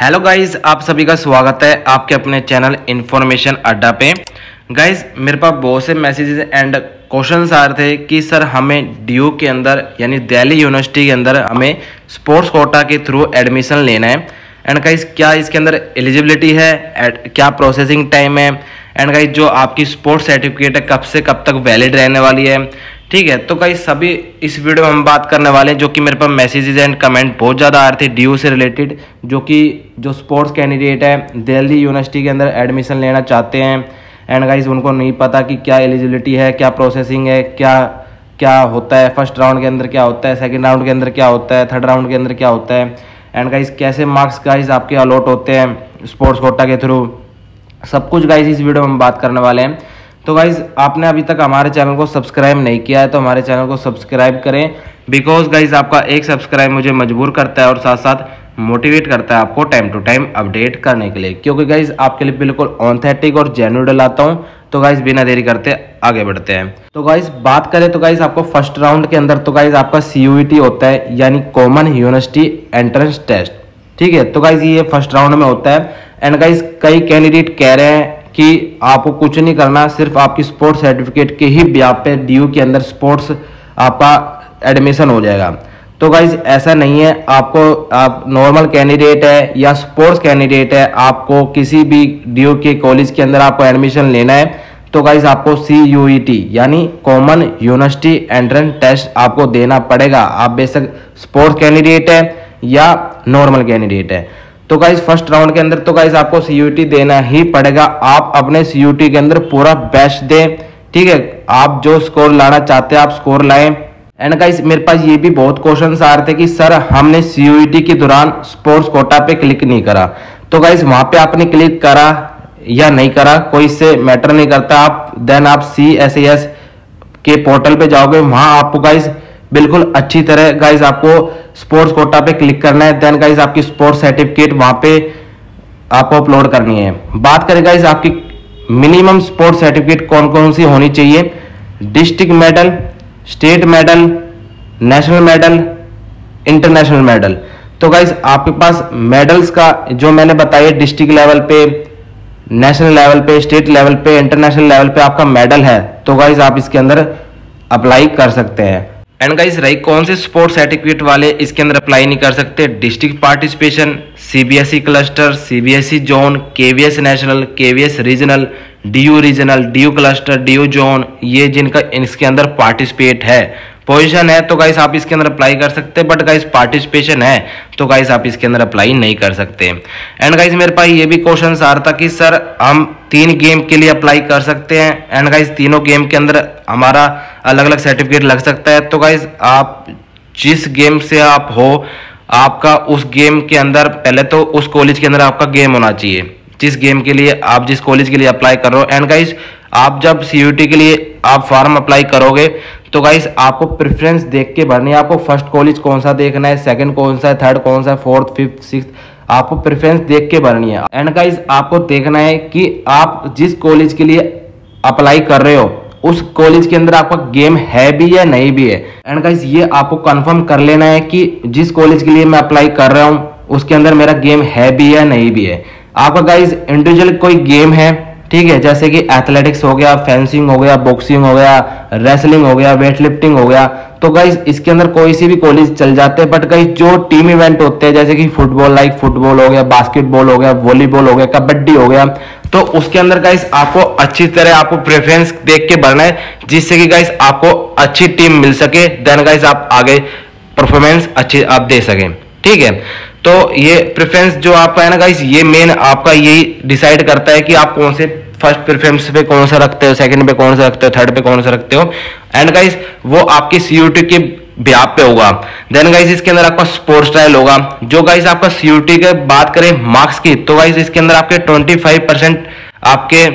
Hello guys आप सभी का स्वागत है आपके अपने चैनल इन्फॉर्मेशन अड्डा पे। गाइस मेरे पास बहुत से मैसेजेस एंड क्वेश्चंस आ रहे थे कि सर हमें डीयू के अंदर, यानी दिल्ली यूनिवर्सिटी के अंदर हमें स्पोर्ट्स कोटा के थ्रू एडमिशन लेना है। एंड गाइस क्या इसके अंदर एलिजिबिलिटी है? क्या प्रोसेसिंग टाइम है? एंड गाइस जो आपकी स्पोर्ट्स सर्टिफिकेट है, कब से कब तक वैलिड रहने वाली है? ठीक है तो कई सभी इस वीडियो में हम बात करने वाले हैं जो कि मेरे पास मैसेजेस एंड कमेंट बहुत ज़्यादा आ रहे थे डी से रिलेटेड जो कि जो स्पोर्ट्स कैंडिडेट है दिल्ली यूनिवर्सिटी के अंदर एडमिशन लेना चाहते हैं। एंड गाइज़ उनको नहीं पता कि क्या एलिजिबिलिटी है, क्या प्रोसेसिंग है, क्या क्या होता है फ़र्स्ट राउंड के अंदर क्या होता है सेकेंड राउंड के अंदर क्या होता है थर्ड राउंड के अंदर क्या होता है। एंड गाइज़ कैसे मार्क्स गाइज़ आपके अलॉट होते हैं स्पोर्ट्स कोटा के थ्रू सब कुछ गाइज़ इस वीडियो में हम बात करने वाले हैं। तो गाइज़ आपने अभी तक हमारे चैनल को सब्सक्राइब नहीं किया है तो हमारे चैनल को सब्सक्राइब करें। बिकॉज़ गाइज़ आपका एक सब्सक्राइब मुझे मजबूर करता है और साथ साथ मोटिवेट करता है आपको टाइम टू टाइम अपडेट करने के लिए। क्योंकि गाइज़ आपके लिए बिल्कुल ऑनथेटिक और जेन्यू डलाता हूँ। तो गाइज़ बिना देरी करते आगे बढ़ते हैं। तो गाइज़ बात करें तो गाइज़ आपको फ़र्स्ट राउंड के अंदर तो गाइज़ आपका सी होता है, यानी कॉमन यूनिवर्सिटी एंट्रेंस टेस्ट ठीक है? तो गाइज़ ये फ़र्स्ट राउंड में होता है। एंड गाइज़ कई कैंडिडेट कह रहे हैं कि आपको कुछ नहीं करना, सिर्फ़ आपकी स्पोर्ट्स सर्टिफिकेट के ही ब्याह पे डी के अंदर स्पोर्ट्स आपका एडमिशन हो जाएगा। तो गाइज़ ऐसा नहीं है। आपको, आप नॉर्मल कैंडिडेट है या स्पोर्ट्स कैंडिडेट है, आपको किसी भी डीयू के कॉलेज के अंदर आपको एडमिशन लेना है। तो गाइज़ आपको सी यू ई टी यानी कॉमन यूनिवर्सिटी एंट्रेंस टेस्ट आपको देना पड़ेगा। आप बेशक स्पोर्ट्स कैंडिडेट है या नॉर्मल कैंडिडेट है। तो गाइज़ फ़र्स्ट राउंड के अंदर तो गाइज़ आपको सी देना ही पड़ेगा। आप अपने सी के अंदर पूरा बेस्ट दें। ठीक है? आप जो स्कोर लाना चाहते हैं, आप स्कोर लाएँ। एंड गाइज़ मेरे पास ये भी बहुत क्वेश्चन आ रहे थे कि, सर, हमने सी के दौरान स्पोर्ट्स कोटा पे क्लिक नहीं करा। तो गाइज़ वहाँ पे आपने क्लिक करा या नहीं करा, कोई से मैटर नहीं करता। आप देन आप सी एस के पोर्टल पे जाओगे, वहाँ आपको गाइज़ बिल्कुल अच्छी तरह गाइज़ आपको स्पोर्ट्स कोटा पे क्लिक करना है देन गाइज़ आपकी स्पोर्ट्स सर्टिफिकेट वहाँ पे आपको अपलोड करनी है। बात करें गाइज़ आपकी मिनिमम स्पोर्ट्स सर्टिफिकेट कौन कौन सी होनी चाहिए? District medal state medal national medal international medal तो गाइज़ आपके पास मेडल्स का जो मैंने बताया डिस्ट्रिक्ट लेवल पे नेशनल लेवल पे स्टेट लेवल पे इंटरनेशनल लेवल पे आपका मेडल है। तो गाइज़ आप इसके अंदर अप्लाई कर सकते हैं। एंड गाइस रही कौन से स्पोर्ट्स सर्टिफिकेट वाले इसके अंदर अप्लाई नहीं कर सकते? District participation CBSE cluster CBSE zone KVS national KVS regional DU regional DU cluster DU zone ये जिनका इसके अंदर पार्टिसिपेट है। पोजीशन है तो गाइस आप इसके अंदर अप्लाई कर सकते हैं बट गाइस पार्टिसिपेशन है तो गाइस आप इसके अंदर अप्लाई नहीं कर सकते। एंड गाइस मेरे पास ये भी क्वेश्चन आ रहा था कि, सर, हम तीन गेम के लिए अप्लाई कर सकते हैं एंड गाइस तीनों गेम के अंदर हमारा अलग अलग सर्टिफिकेट लग सकता है। तो गाइस आप जिस गेम से आप हो आपका उस गेम के अंदर, पहले तो उस कॉलेज के अंदर आपका गेम होना चाहिए। जिस गेम के लिए आप, जिस कॉलेज के लिए अप्लाई कर रहे हो। एंड गाइस आप जब सी के लिए आप फॉर्म अप्लाई करोगे तो गाइस आपको प्रेफरेंस देख के भरनी है। आपको फ़र्स्ट कॉलेज कौन सा देखना है सेकंड कौन सा है थर्ड कौन सा है फोर्थ फिफ्थ सिक्स आपको प्रेफरेंस देख के भरनी है। एंड गाइस आपको देखना है कि आप जिस कॉलेज के लिए अप्लाई कर रहे हो उस कॉलेज के अंदर आपका गेम है भी या नहीं भी है? एंड गाइज़ ये आपको कंफर्म कर लेना है कि जिस कॉलेज के लिए मैं अप्लाई कर रहा हूँ, उसके अंदर मेरा गेम है भी या नहीं भी है। आपका गाइज़ इंडिविजुअल कोई गेम है ठीक है, जैसे कि एथलेटिक्स हो गया फेंसिंग हो गया बॉक्सिंग हो गया रेसलिंग हो गया वेट लिफ्टिंग हो गया तो गाइज़ इसके अंदर कोई सी भी कॉलेज चल जाते हैं बट गाइज़ जो टीम इवेंट होते हैं, जैसे कि फुटबॉल लाइक फुटबॉल हो गया बास्केटबॉल हो गया वॉलीबॉल हो गया, कबड्डी हो गया तो उसके अंदर गाइस आपको अच्छी तरह आपको प्रेफरेंस देख के बढ़ना है, जिससे कि गाइस आपको अच्छी टीम मिल सके देन गाइस आप आगे परफॉर्मेंस अच्छी आप दे सकें, ठीक है। तो ये प्रेफरेंस जो आपका है ना गाइस ये मेन आपका यही डिसाइड करता है कि आप कौन से फ़र्स्ट प्रेफरेंस पे कौन सा रखते हो सेकंड पे कौन सा रखते हो थर्ड पे कौन सा रखते हो। एंड गाइस वो आपकी सीयूटी के ब्याह पे होगा। देन गाइस इसके अंदर आपका स्पोर्ट स्टाइल होगा। जो गाइस आपका सीयूटी के बात करें मार्क्स की तो गाइस इसके अंदर आपके 25 परसेंट आपके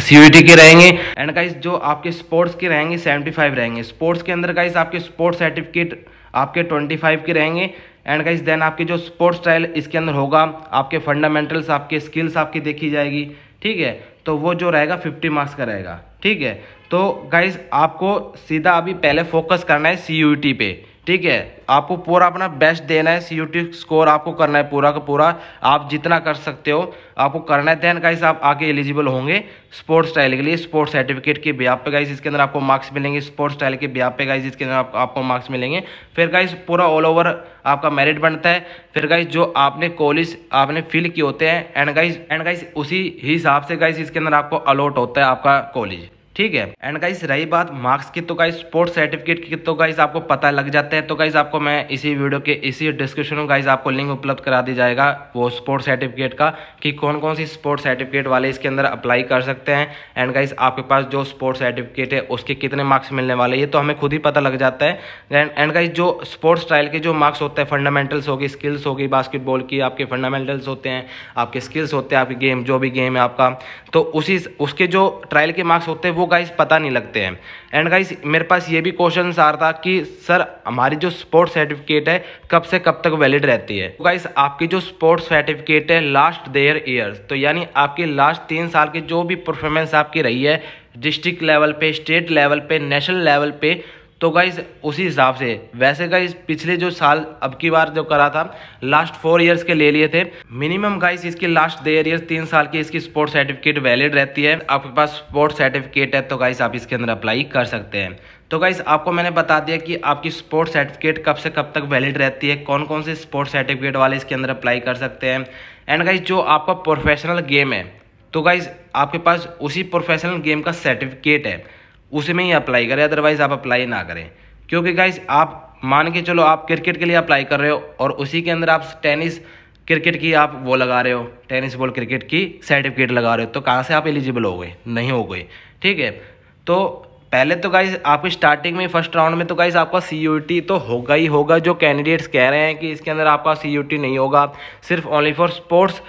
सीयूटी के रहेंगे। एंड गाइस जो आपके स्पोर्ट्स के रहेंगे 75 रहेंगे। स्पोर्ट्स के अंदर गाइस आपके स्पोर्ट्स सर्टिफिकेट आपके 25 के रहेंगे। एंड गाइस देन आपके जो स्पोर्ट्स स्टाइल इसके अंदर होगा, आपके फंडामेंटल्स आपके स्किल्स आपकी देखी जाएगी, ठीक है? तो वो जो रहेगा फिफ्टी मार्क्स का रहेगा, ठीक है? तो गाइज़ आपको सीधा अभी पहले फोकस करना है सी पे। ठीक है? आपको पूरा अपना बेस्ट देना है सीयूटी स्कोर आपको करना है पूरा का पूरा। आप जितना कर सकते हो आपको करना है। दैन गाइस आप आगे एलिजिबल होंगे स्पोर्ट्स स्टाइल के लिए स्पोर्ट्स सर्टिफिकेट के ब्याह पे। गाइस इसके अंदर आपको मार्क्स मिलेंगे स्पोर्ट्स स्टाइल के ब्याह पे। गाइस इसके अंदर आप, आपको मार्क्स मिलेंगे। फिर गाइस पूरा ऑल ओवर आपका मेरिट बनता है। फिर गाइस जो आपने कॉलेज आपने फिल किए होते हैं एंड गाइस एंड गाइस उसी हिसाब से गाइस इसके अंदर आपको अलॉट होता है आपका कॉलेज ठीक है? एंड गाइस रही बात मार्क्स की तो गाइस स्पोर्ट्स सर्टिफिकेट की तो गाइस आपको पता लग जाता है। तो गाइस आपको मैं इसी वीडियो के इसी डिस्क्रिप्शन में गाइस आपको लिंक उपलब्ध करा दी जाएगा वो स्पोर्ट्स सर्टिफिकेट का कि कौन कौन सी स्पोर्ट्स सर्टिफिकेट वाले इसके अंदर अप्लाई कर सकते हैं। एंड गाइस आपके पास जो स्पोर्ट्स सर्टिफिकेट है, उसके कितने मार्क्स मिलने वाले ये तो हमें खुद ही पता लग जाता है। एंड गाइस जो स्पोर्ट्स स्टाइल के जो मार्क्स होते हैं फंडामेंटल्स होगी स्किल्स होगी बास्केटबॉल की, आपके फंडामेंटल्स होते हैं, आपके स्किल्स होते हैं, आपकी गेम जो भी गेम है आपका तो उसी, उसके जो ट्रायल के मार्क्स होते हैं वो गाइस पता नहीं लगते हैं। एंड गाइस मेरे पास ये भी क्वेश्चन आ रहा था कि, सर, हमारी जो स्पोर्ट्स सर्टिफिकेट है, कब से कब तक वैलिड रहती है? तो गाइस आपकी जो स्पोर्ट्स सर्टिफिकेट है लास्ट देयर ईयर्स तो यानी आपकी लास्ट तीन साल की जो भी परफॉर्मेंस आपकी रही है डिस्ट्रिक्ट लेवल पे स्टेट लेवल पे नेशनल लेवल पे तो गाइज़ उसी हिसाब से। वैसे गाइज़ पिछले जो साल, अब की बार जो करा था लास्ट फोर इयर्स के ले लिए थे। मिनिमम गाइज़ इसकी लास्ट देर ईयर तीन साल की इसकी स्पोर्ट्स सर्टिफिकेट वैलिड रहती है। आपके पास स्पोर्ट्स सर्टिफिकेट है तो गाइज़ आप इसके अंदर अप्लाई कर सकते हैं। तो गाइज़ आपको मैंने बता दिया कि आपकी स्पोर्ट्स सर्टिफिकेट कब से कब तक वैलिड रहती है कौन कौन से स्पोर्ट्स सर्टिफिकेट वाले इसके अंदर अप्लाई कर सकते हैं। एंड गाइज़ जो आपका प्रोफेशनल गेम है तो गाइज़ आपके पास उसी प्रोफेशनल गेम का सर्टिफिकेट है। उसी में ही अप्लाई करें अदरवाइज़ आप अप्लाई ना करें। क्योंकि गाइज़ आप मान के चलो आप क्रिकेट के लिए अप्लाई कर रहे हो और उसी के अंदर आप टेनिस क्रिकेट की आप वो लगा रहे हो टेनिस बॉल क्रिकेट की सर्टिफिकेट लगा रहे हो तो कहाँ से आप एलिजिबल हो गए? नहीं हो गए। ठीक है? तो पहले तो गाइज़ आपकी स्टार्टिंग में फ़र्स्ट राउंड में तो गाइज़ आपका सीयूटी तो होगा ही होगा, जो कैंडिडेट्स कह रहे हैं कि इसके अंदर आपका सीयूटी नहीं होगा। सिर्फ़ ओनली फॉर स्पोर्ट्स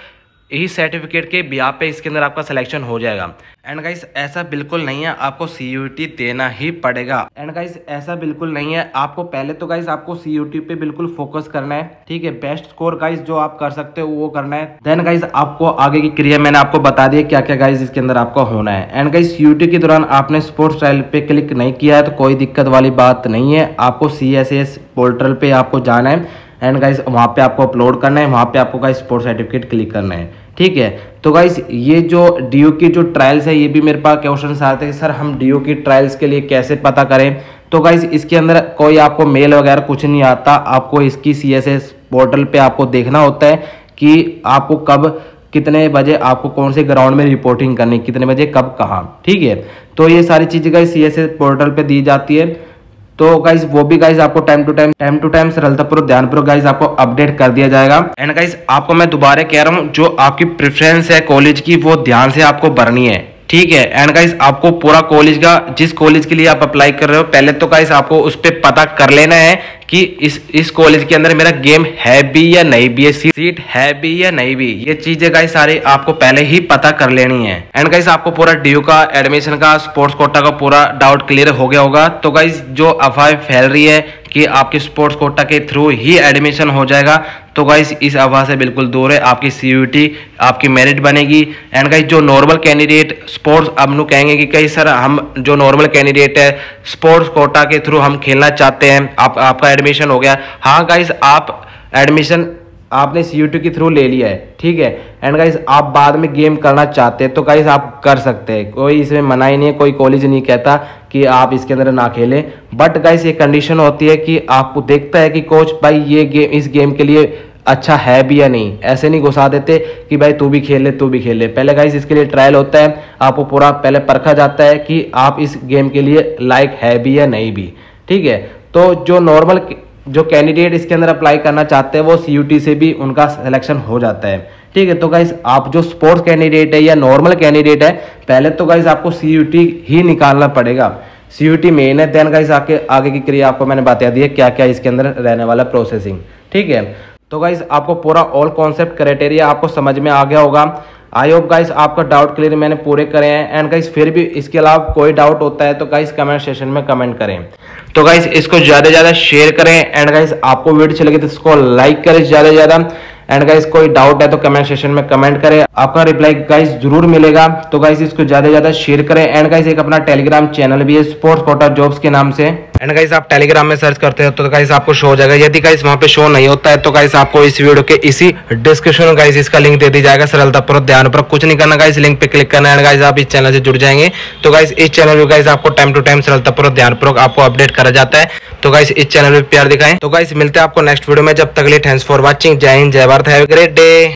यही सर्टिफिकेट के ब्याह पे इसके अंदर आपका सिलेक्शन हो जाएगा। एंड गाइस ऐसा बिल्कुल नहीं है, आपको सी देना ही पड़ेगा। एंड गाइस ऐसा बिल्कुल नहीं है, आपको पहले तो गाइस आपको सी पे बिल्कुल फोकस करना है, ठीक है? बेस्ट स्कोर गाइस जो आप कर सकते हो, वो करना है। देन गाइस आपको आगे की क्रिया मैंने आपको बता दिया क्या क्या गाइस इसके अंदर आपका होना है। एंड गाइस सी के दौरान आपने स्पोर्ट्स ट्रायल पे क्लिक नहीं किया है तो कोई दिक्कत वाली बात नहीं है। आपको सी पोर्टल पे आपको जाना है। एंड गाइस वहाँ पे आपको अपलोड करना है, वहाँ पे आपको गाइस स्पोर्ट सर्टिफिकेट क्लिक करना है। ठीक है? तो गाइस ये जो डीओ की जो ट्रायल्स है, ये भी मेरे पास क्वेश्चन आते हैं सर हम डीओ की ट्रायल्स के लिए कैसे पता करें? तो गाइस इसके अंदर कोई आपको मेल वगैरह कुछ नहीं आता। आपको इसकी सीएसएस पोर्टल पे आपको देखना होता है कि आपको कब, कितने बजे आपको कौन से ग्राउंड में रिपोर्टिंग करनी कितने बजे कब कहाँ। ठीक है? तो ये सारी चीज़ें गाइस सी पोर्टल पर दी जाती है। तो गाइज़ वो भी गाइज़ आपको time to time time to time सरलतापूर्वक ध्यानपूर्वक गाइज़ आपको अपडेट कर दिया जाएगा। एंड गाइज़ आपको मैं दोबारा कह रहा हूँ, जो आपकी प्रेफरेंस है कॉलेज की, वो ध्यान से आपको भरनी है। ठीक है? एंड गाइस आपको पूरा कॉलेज का, जिस कॉलेज के लिए आप अप्लाई कर रहे हो, पहले तो गाइस आपको उस पर पता कर लेना है कि इस इस कॉलेज के अंदर मेरा गेम है भी या नहीं भी है सीट है भी या नहीं भी, ये चीज़ें गाइस सारी आपको पहले ही पता कर लेनी है। एंड गाइस आपको पूरा ड्यू का एडमिशन का स्पोर्ट्स कोटा का पूरा डाउट क्लियर हो गया होगा। तो गाइस जो अफवाह फैल रही है कि आपके स्पोर्ट्स कोटा के थ्रू ही एडमिशन हो जाएगा। तो गाइस इस अफवाह से बिल्कुल दूर है। आपकी सीयूटी आपकी मेरिट बनेगी। एंड गाइस जो नॉर्मल कैंडिडेट स्पोर्ट्स अब नु कहेंगे कि कहीं सर हम, जो नॉर्मल कैंडिडेट है स्पोर्ट्स कोटा के थ्रू हम खेलना चाहते हैं। आप, आपका एडमिशन हो गया। हाँ गाइस आप एडमिशन आपने सी के थ्रू ले लिया है, ठीक है? एंड गाइस आप बाद में गेम करना चाहते हैं तो गाइस आप कर सकते हैं। कोई इसमें मना ही नहीं है, कोई कॉलेज नहीं कहता कि आप इसके अंदर ना खेलें। बट गाइस ये कंडीशन होती है कि आपको देखता है कि कोच भाई, ये गेम इस गेम के लिए अच्छा है भी या नहीं। ऐसे नहीं घुसा देते कि भाई, तू भी खेल ले, तू भी खेल ले। पहले गाइस इसके लिए ट्रायल होता है, आपको पूरा पहले परखा जाता है कि आप इस गेम के लिए लायक है भी या नहीं भी, ठीक है? तो जो नॉर्मल जो कैंडिडेट इसके अंदर अप्लाई करना चाहते हैं, वो सीयूटी से भी उनका सिलेक्शन हो जाता है। ठीक है तो गाइज़ आप जो स्पोर्ट्स कैंडिडेट है या नॉर्मल कैंडिडेट है, पहले तो गाइज़ आपको सीयूटी ही निकालना पड़ेगा। सी मेन है देन गाइज़ आके, आगे की क्रिया आपको मैंने बता दी है क्या क्या इसके अंदर रहने वाला प्रोसेसिंग ठीक है तो गाइज़ आपको पूरा ऑल कॉन्सेप्ट क्राइटेरिया आपको समझ में आ गया होगा। आई होप गाइस आपका डाउट क्लियर मैंने पूरे करे हैं। एंड गाइस फिर भी इसके अलावा कोई डाउट होता है तो गाइस कमेंट सेशन में कमेंट करें। तो गाइस इसको ज़्यादा से ज़्यादा शेयर करें। एंड गाइस आपको वीडियो चलेगी तो इसको लाइक करें ज़्यादा से ज़्यादा। एंड गाइस कोई डाउट है तो कमेंट सेशन में कमेंट करें। आपका रिप्लाई गाइस ज़रूर मिलेगा। तो गाइस इसको ज़्यादा से ज़्यादा शेयर करें। एंड गाइस एक अपना टेलीग्राम चैनल भी है स्पोर्ट्स कोटा जॉब्स के नाम से। एंड गाइस आप टेलीग्राम में सर्च करते हो तो गाइस आपको शो हो जाएगा। यदि गाइस वहाँ पे शो नहीं होता है तो गाइस आपको इस वीडियो के इसी डिस्क्रिप्शन में गाइस इसका लिंक दे दी जाएगा। सरलतापूर्वक, ध्यान पर कुछ नहीं करना गाइस लिंक पे क्लिक करना है। गाइस आप इस चैनल से जुड़ जाएँगे। तो गाइस इस चैनल में गाइस आपको टाइम टू टाइम सरलतापूर्वक ध्यानपूर्वक आपको अपडेट करा जाता है। तो गाइस इस चैनल में प्यार दिखाएँ। तो गाइस मिलते हैं आपको नेक्स्ट वीडियो में। जब तक लिए थैंक्स फॉर वॉचिंग जय हिंद, जय भारत। Have great day